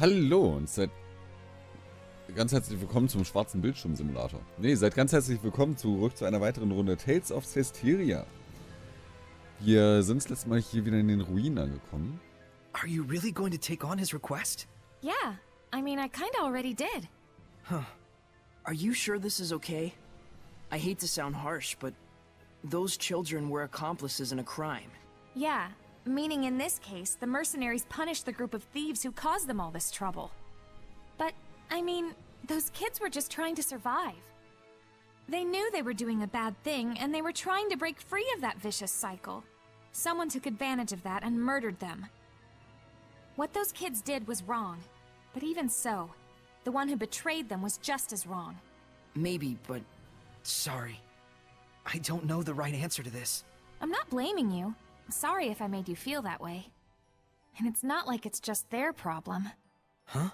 Hallo und seid ganz herzlich willkommen zum schwarzen Bildschirmsimulator. Ne, seid ganz herzlich willkommen zurück zu einer weiteren Runde Tales of Cesteria. Wir sind das letzte Mal hier wieder in den Ruinen angekommen. Are you really going to take on his request? Yeah, I mean, I kinda already did. Huh. Are you sure this is okay? I hate to sound harsh, but those children were accomplices in a crime. Yeah, meaning in this case, the mercenaries punished the group of thieves who caused them all this trouble. But, I mean, those kids were just trying to survive. They knew they were doing a bad thing, and they were trying to break free of that vicious cycle. Someone took advantage of that and murdered them. What those kids did was wrong. But even so, the one who betrayed them was just as wrong. Maybe, but sorry. I don't know the right answer to this. I'm not blaming you. Sorry if I made you feel that way. And it's not like it's just their problem. Huh?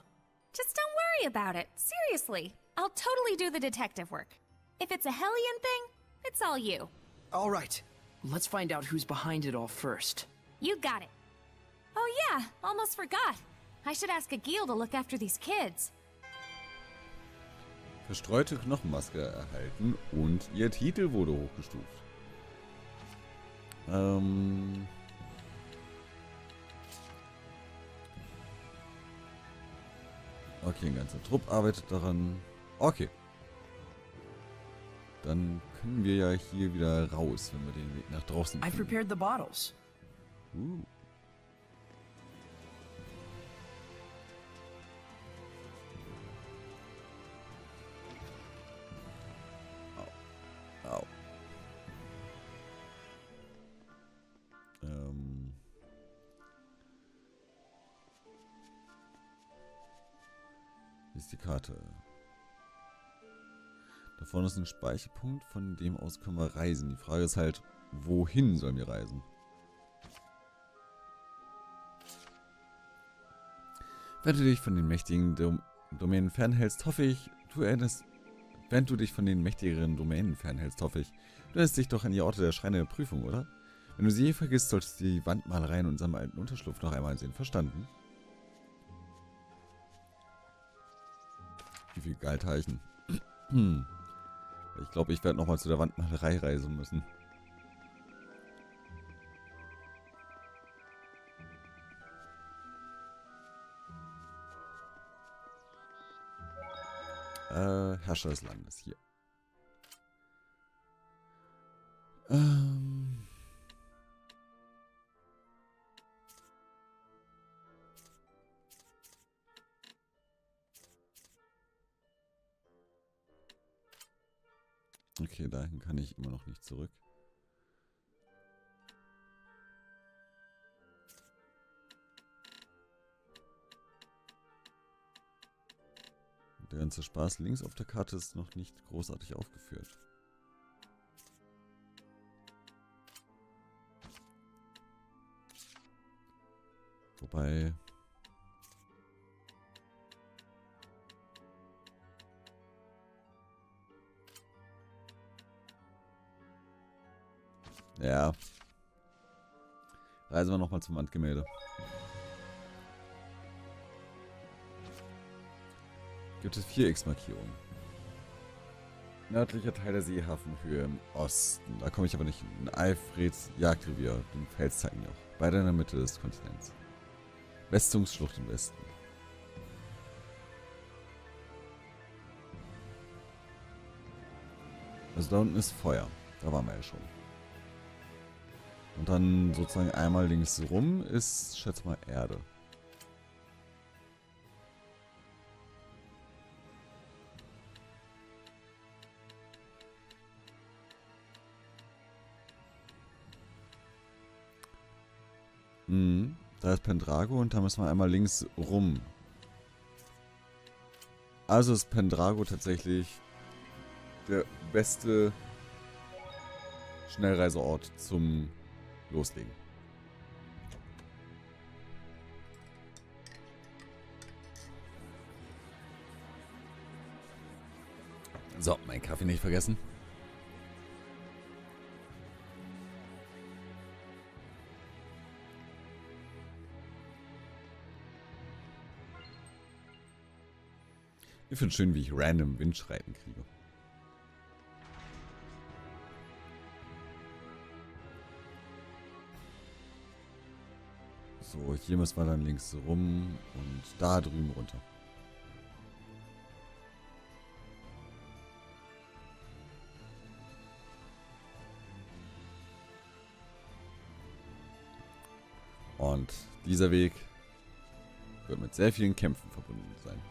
Just don't worry about it. Seriously. I'll totally do the detective work. If it's a Hellion thing, it's all you. All right. Let's find out who's behind it all first. You got it. Oh yeah, almost forgot. I should ask Agil to look after these kids. Verstreute Knochenmaske erhalten und ihr Titel wurde hochgestuft. Ähm... Okay, ein ganzer Trupp arbeitet daran. Okay. Dann können wir ja hier wieder raus, wenn wir den Weg nach draußen I've finden. prepared the bottles. Uh. Karte. Da vorne ist ein Speicherpunkt, von dem aus können wir reisen. Die Frage ist halt, wohin sollen wir reisen? Wenn du dich von den mächtigen Dom Domänen fernhältst, hoffe ich, du erinnerst... Wenn du dich von den mächtigeren Domänen fernhältst, hoffe ich, du erinnerst dich doch an die Orte der Schreine der Prüfung, oder? Wenn du sie je vergisst, solltest du die Wandmalereien in unserem alten Unterschlupf noch einmal sehen. Verstanden? Wie viel Geilteichen. Hm. Ich glaube, ich werde nochmal zu der Wandmalerei reisen müssen. Äh, Herrscher des Landes, hier. Ähm. Okay, dahin kann ich immer noch nicht zurück. Der ganze Spaß links auf der Karte ist noch nicht großartig aufgeführt. Wobei... Ja. Reisen wir nochmal zum Wandgemälde. Gibt es 4x-Markierungen. Nördlicher Teil der Seehafenhöhe im Osten. Da komme ich aber nicht hin. Alfreds Jagdrevier, den Fels zeigen auch. Beide in der Mitte des Kontinents. Westungsschlucht im Westen. Also da unten ist Feuer. Da waren wir ja schon. Und dann sozusagen einmal links rum ist, schätze mal, Erde. Mhm. Da ist Pendrago und da müssen wir einmal links rum. Also ist Pendrago tatsächlich der beste Schnellreiseort zum Loslegen. So, mein Kaffee nicht vergessen. Ich finde schön, wie ich random Windschreiten kriege. So, hier müssen wir dann links rum und da drüben runter. Und dieser Weg wird mit sehr vielen Kämpfen verbunden sein.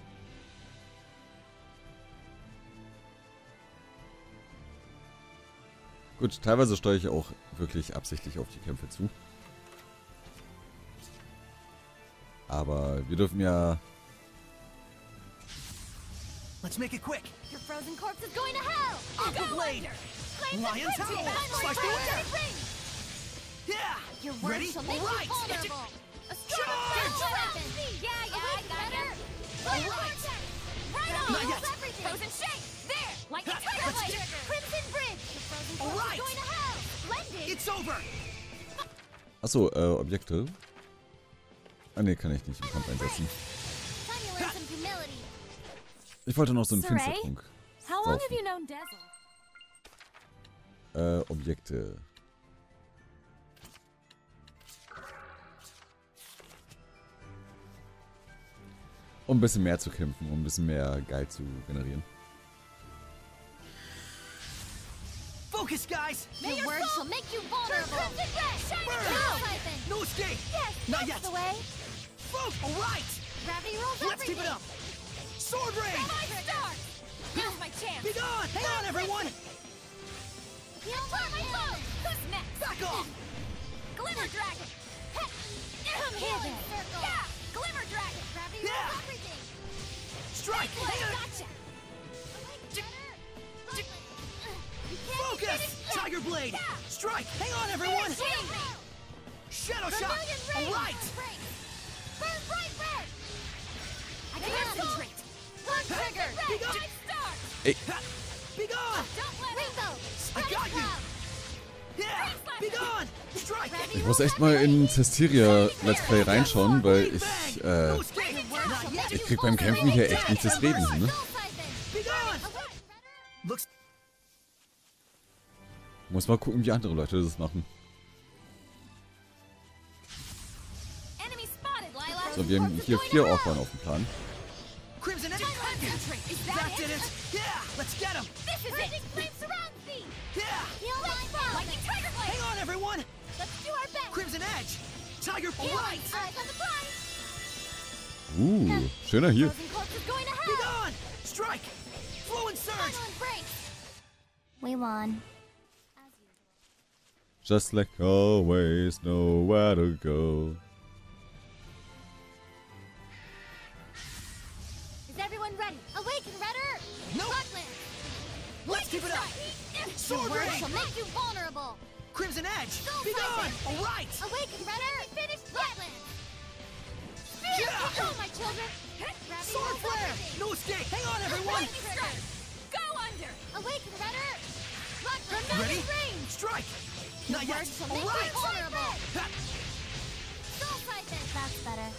Gut, teilweise steuere ich auch wirklich absichtlich auf die Kämpfe zu. Aber wir dürfen ja... Let's make it quick. Your frozen corpse is going to hell! Aqua Go Blade! Lion! Finally, Slice the air! Yeah! Your words Ready? shall make Alright! you vulnerable! A storm Charge! of around me! Yeah, yeah, I got her! Fire Alright. vortex! Right on! Not yet. Everything! Frozen shake! There! Like a tiger blade! Crimson Bridge! Your frozen corpse Alright. is going to hell! Splendid! It's over! Achso, äh, Objekte. Ah ne, kann ich nicht im Kampf einsetzen. Ich wollte noch so einen? Finstertrunk. How long have Saufen. you known Dazzle? Äh, Objekte. Um ein bisschen mehr zu kämpfen, um ein bisschen mehr Geld zu generieren. Focus, guys! Your words shall make you vulnerable! Crimson Red! Shine Burn! it down! Siphon! No escape! Yes, Not yet. the way! Focus! Alright! Gravity rolls Let's keep it up! Sword Rain! My star! Now's my chance! Be gone! Hang on, everyone! Heal my foe! Who's next? Back off! Glimmer Dragon! Heh. I'm Healing healing! circle! Yeah! Glimmer Dragon! Gravity Yeah. rolls everything! Strike! Hang on! Gotcha! Focus! Tiger Blade! Strike! Hang on, everyone! Shadow Shot! Alright! Ich muss echt mal in Cestiria Let's Play reinschauen, weil ich, äh, ich krieg beim Kämpfen hier echt nicht das Reden hin, ne? Muss mal gucken, wie andere Leute das machen. So, wir haben hier vier Orkbahn auf dem Plan. Crimson Edge! Concentrate! Is That that did it? it! Yeah! Let's get him! This is Raging it! flame surrounds thee! Yeah! Heal my foe! Lightning Tiger Blade! Hang on, everyone! Let's do our best! Crimson Edge! Tiger Heal my eyes on the prize! Uh, schöner hier. Frozen corpse is going to Be gone! Strike! Flow and surge! Final embrace! We won. Just like always, nowhere to go. Keep it up! Sword words Rain! shall make you vulnerable! Crimson Edge! Soul Be gone! Siphon. Alright! Awaken, Red Earth! Finish Rockland! Spear! Yeah. Go, my children! Sword rolls Flare! No escape! Hang on, everyone! Go under! Awaken, Red Earth! Ready? Range! Strike! Not yet! Words shall make you Alright! vulnerable! Ha! Soul Siphon! That's better.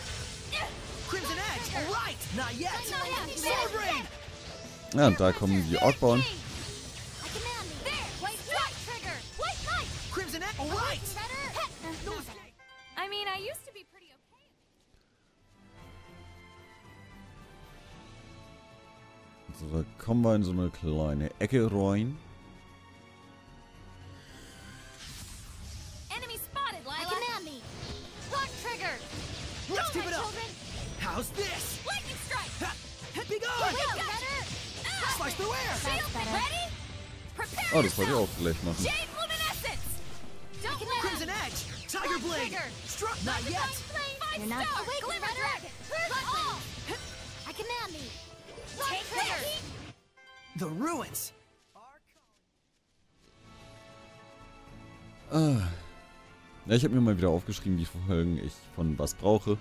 Crimson Edge! Alright! Not yet! Sword Rain! Ja, und da er kommen die Orkbahn. I mean, I used to be pretty okay. So, da kommen wir in so eine kleine Ecke rein. Enemy spotted, I Lila! command thee! Trigger! Let's Go, keep it up! How's this? Lightning Strike! Ha! Be gone! Awaken, Red Earth! Slice through ah! air! Shield ready? Prepare Oh, das wollte ich auch gleich machen. Jade Blade! Trigger. Struck! Not yet! Five You're not star! awaken, Glimmer Dragon! I command thee! Take Trigger! The ruins! Ah. Ja, ich habe mir mal wieder aufgeschrieben, wie viele Folgen ich von was brauche.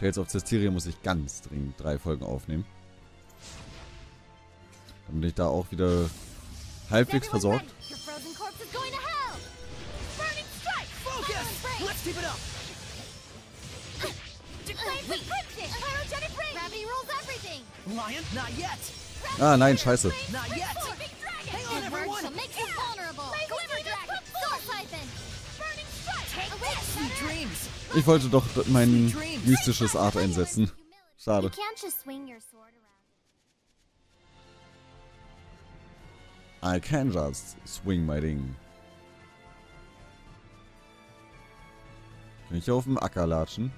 Tales of Cestiria muss ich ganz dringend drei Folgen aufnehmen. Damit ich da auch wieder halbwegs versorgt. Burning strike. Take this. Sweet dreams. Ich wollte doch mein mystisches Art einsetzen. Schade. I can just swing my Ding. Kann ich auf dem Acker latschen?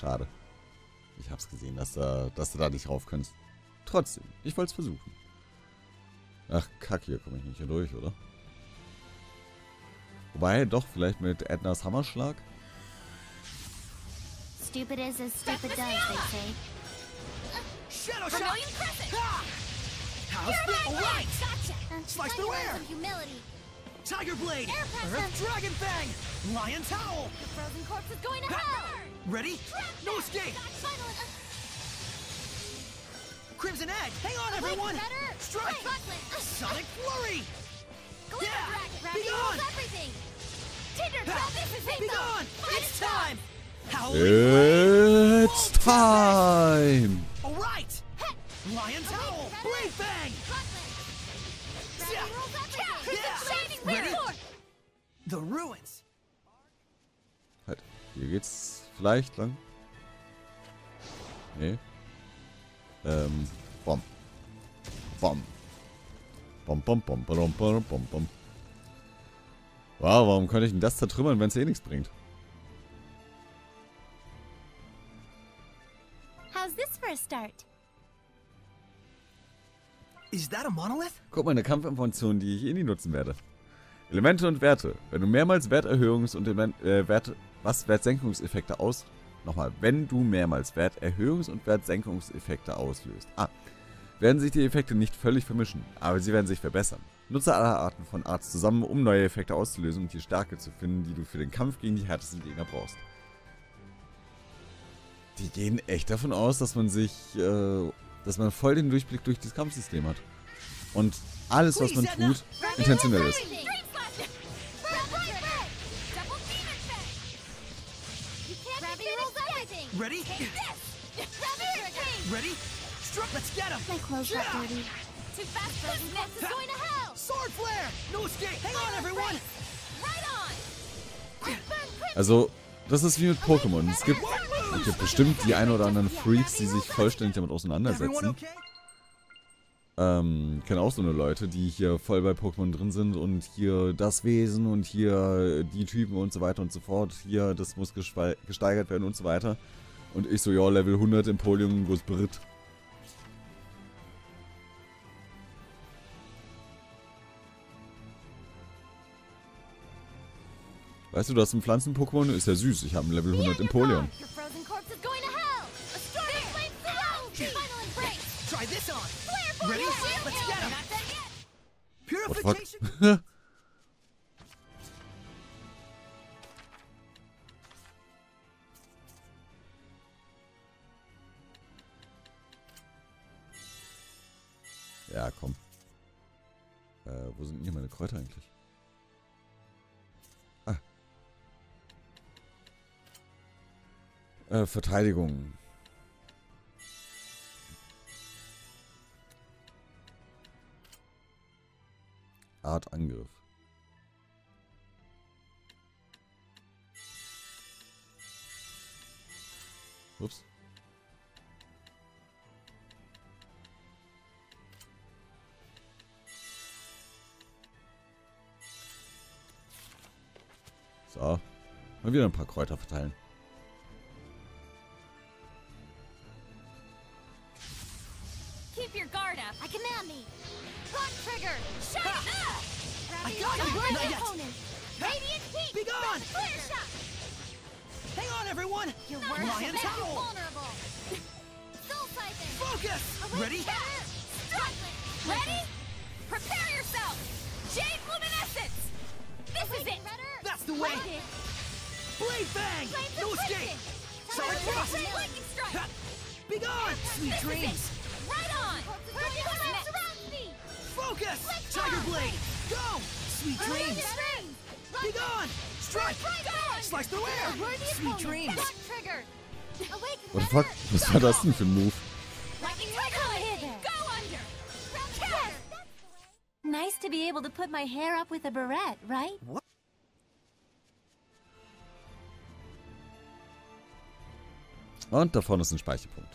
Schade. Ich hab's gesehen, dass, da, dass du da nicht rauf kannst. Trotzdem, ich wollte es versuchen. Ach, kack, hier komme ich nicht hier durch, oder? Wobei, doch, vielleicht mit Ednas Hammerschlag? Stupid is as stupid does, they say. Shadow shot. How's? All right. Gotcha. Slice through air. Some humility. Tiger blade. Air pressure. Earth dragon fang. Lion towel. The frozen corpse is going to hell. Ready? No escape. Final. Uh, Crimson egg. Hang on, everyone. better. Strike. Buckland. Sonic flurry. Glimmer Yeah. dragon. Be Gravity gone. rules everything. Tinder Ha. trap. This is it. Be though. gone. Fight It's it out. time. Howling. It's time! All right. Lion towel. better. Blade fang. Halt, hier geht's vielleicht lang. Nee. Ähm, bom. Bom. Bom, bom, bom, bom, bom, bom, bom. Wow, warum könnte ich denn das zertrümmern, wenn es eh nichts bringt? How's this for a start? Is that a monolith? Guck mal, eine Kampfinformation, die ich eh nie nutzen werde. Elemente und Werte. Wenn du mehrmals Werterhöhungs- und äh, Wert, was Wertsenkungseffekte aus... Nochmal, wenn du mehrmals Werterhöhungs- und Wertsenkungseffekte auslöst. Ah, werden sich die Effekte nicht völlig vermischen, aber sie werden sich verbessern. Nutze alle Arten von Arts zusammen, um neue Effekte auszulösen und die Stärke zu finden, die du für den Kampf gegen die härtesten Gegner brauchst. Die gehen echt davon aus, dass man sich, äh, dass man voll den Durchblick durch das Kampfsystem hat. Und alles, was man tut, intentionell ist. Ready? Take this. Ready? Struck. Let's get him. My clothes got dirty. Too fast for Frozen corpse is going to hell. Sword flare. No escape. Hang on, everyone. Right on! Also, das ist wie mit Pokémon. Es gibt, es gibt bestimmt die ein oder anderen Freaks, die sich vollständig damit Everyone auseinandersetzen. Ähm, kenne auch so eine Leute, die hier voll bei Pokémon drin sind und hier das Wesen und hier die Typen und so weiter und so fort. Hier, das muss gesteigert werden und so weiter. Und ich so, ja, Level 100 Empoleon, ist Brit? Weißt du, du hast ein Pflanzen-Pokémon, ist ja süß. Ich habe ein Level 100 Empoleon. Try this on. Ready? Let's get him. Purification. ja, komm. Äh, wo sind denn hier meine Kräuter eigentlich? Ah. Äh, Verteidigung. Art Angriff. Ups. So. Mal wieder ein paar Kräuter verteilen. Tiger Blade! Go! Sweet dreams! Be gone! Strike! Slice through air! Sweet dreams! What the fuck? Was war das denn für ein Move? Nice to be able to put my hair up with a barrette, right? What? Und da vorne ist ein Speicherpunkt.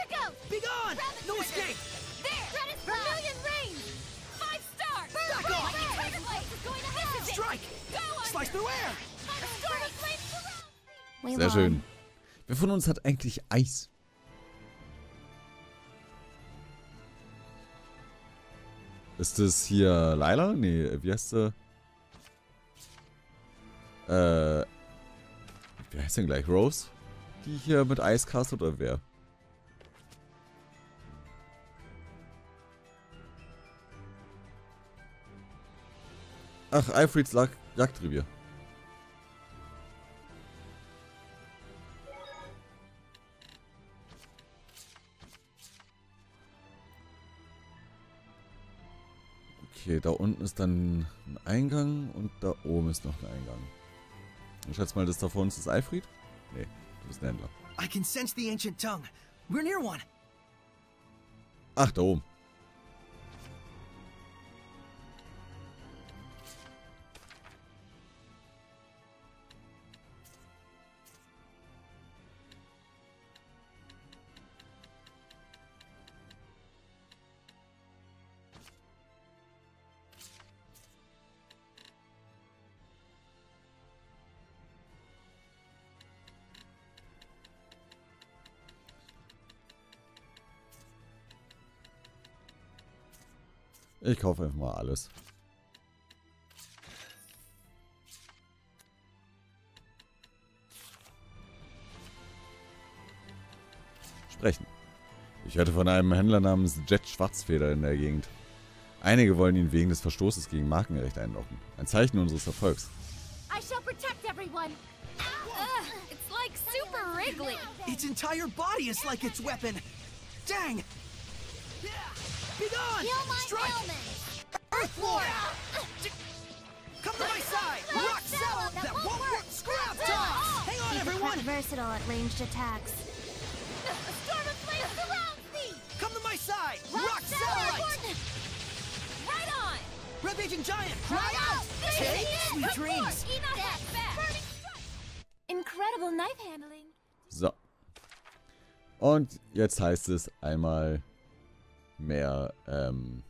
Ha. Here goes! Be gone. Rabbit No escape. There! Stratus Vermilion Rain! Five stars! Back off. Hell! Strike. Slice through air. Sehr schön. Wer von uns hat eigentlich Eis? Ist es hier Laila? Nee, wie heißt sie? Äh. Wie heißt denn gleich? Rose? Die hier mit Eis castet oder wer? Ach, Alfreds Lag Jagdrevier. Okay, da unten ist dann ein Eingang und da oben ist noch ein Eingang. Ich schätze mal, das da vor uns ist Alfred? Nee, du bist ein Händler. I can sense the ancient tongue. We're near one. Ach, da oben. Ich kaufe einfach mal alles. Sprechen. Ich hörte von einem Händler namens Jet Schwarzfeder in der Gegend. Einige wollen ihn wegen des Verstoßes gegen Markenrecht einlocken. Ein Zeichen unseres Erfolgs. I shall protect everyone. Ugh, it's like super wriggly. Its entire body is like its weapon. Dang. Yeah. Be. Heal my Strike. ailments. Earth Lord. Come to my side. Rock salad. That won't work. Scrap toss. Hang on, everyone. versatile at ranged attacks. A storm of flames surrounds me. Come to my side. Rock satellite. Right on. Rampaging giant. Cry out. Take sweet dreams. Incredible knife handling. So. Und jetzt heißt es einmal mehr ähm,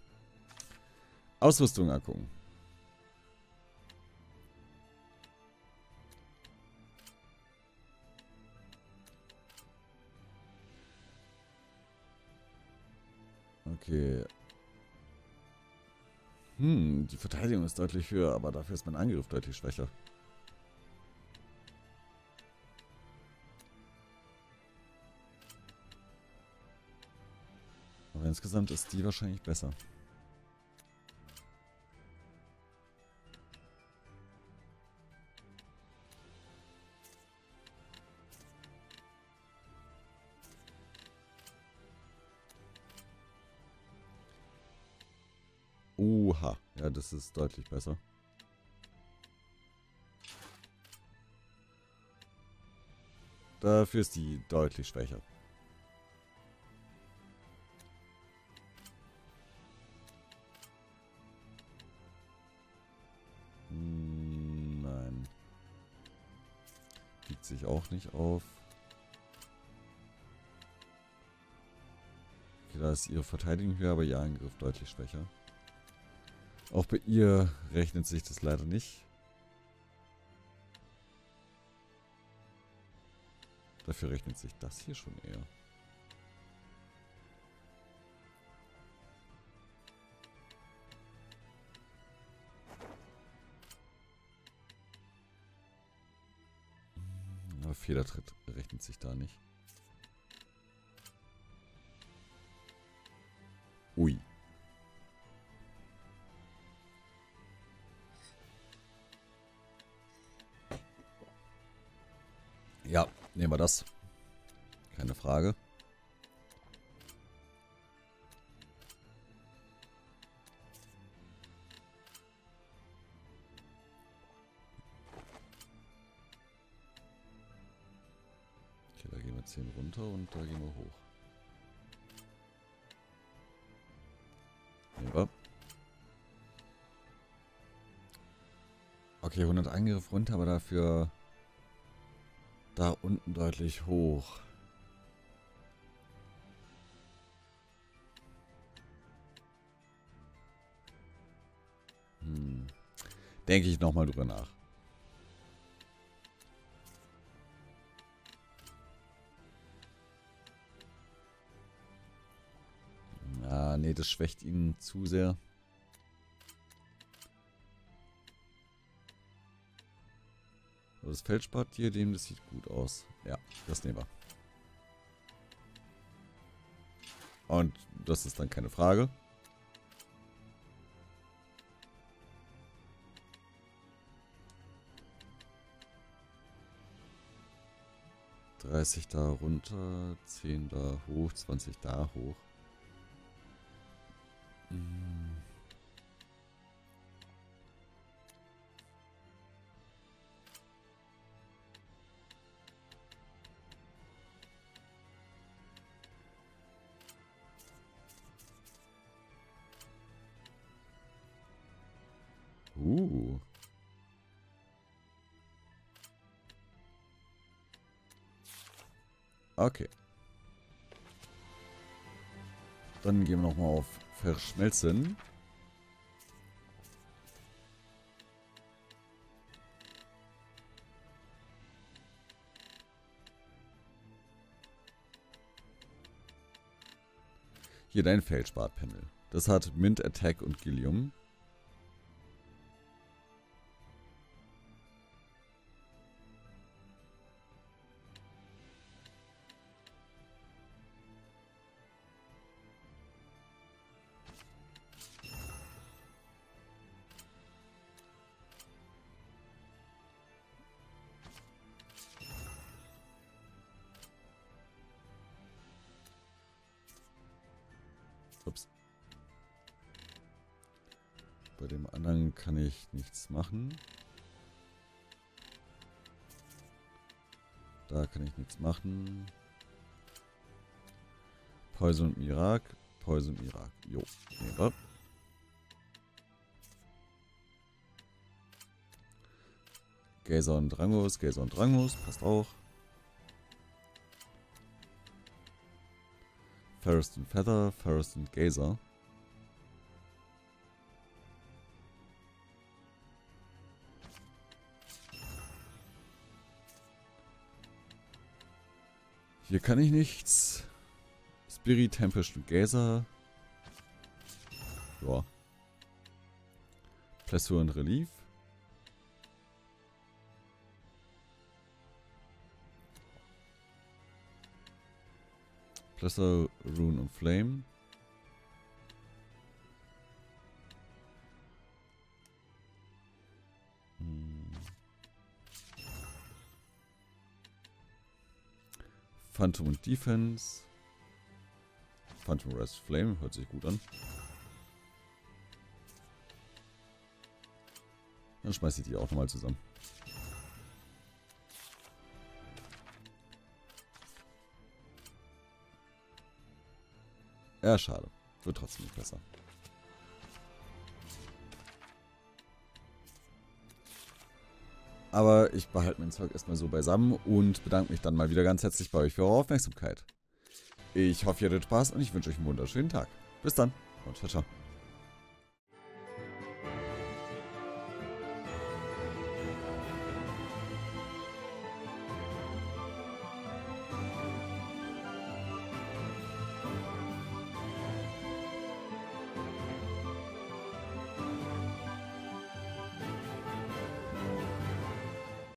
Ausrüstung angucken. Okay. Hm, die Verteidigung ist deutlich höher, aber dafür ist mein Angriff deutlich schwächer. Insgesamt ist die wahrscheinlich besser. Oha, ja, das ist deutlich besser. Dafür ist die deutlich schwächer. Nicht auf. Okay, da ist ihre Verteidigung höher, aber ihr Angriff deutlich schwächer. Auch bei ihr rechnet sich das leider nicht. Dafür rechnet sich das hier schon eher. Jeder Tritt rechnet sich da nicht. Ui. Ja, nehmen wir das. Keine Frage. Runter und da gehen wir hoch. Wir. Okay, 100 Angriff runter, aber dafür da unten deutlich hoch. Hm. Denke ich nochmal drüber nach. Nee, das schwächt ihn zu sehr. Das Feldspartier, dem das sieht gut aus. Ja, das nehmen wir. Und das ist dann keine Frage. Dreißig da runter, zehn da hoch, zwanzig da hoch. Uh. Okay. Dann gehen wir nochmal auf Verschmelzen. Hier dein Feldspat-Panel. Das hat Mint, Attack und Gillium. Ups. Bei dem anderen kann ich nichts machen. Da kann ich nichts machen. Poison im Irak. Poison im Irak. Jo. Ja. Gazer und Drangos. Gazer und Drangos. Passt auch. Ferris und Feather, Ferris und Gazer. Hier kann ich nichts. Spirit, Tempest und Gazer. Ja. Plessur und Relief. Plesser, Rune und Flame. Hm. Phantom und Defense. Phantom Rest Flame, hört sich gut an. Dann schmeiße ich die auch nochmal zusammen. Ja, schade. Wird trotzdem nicht besser. Aber ich behalte mein Zeug erstmal so beisammen und bedanke mich dann mal wieder ganz herzlich bei euch für eure Aufmerksamkeit. Ich hoffe, ihr hattet Spaß und ich wünsche euch einen wunderschönen Tag. Bis dann und ciao, ciao.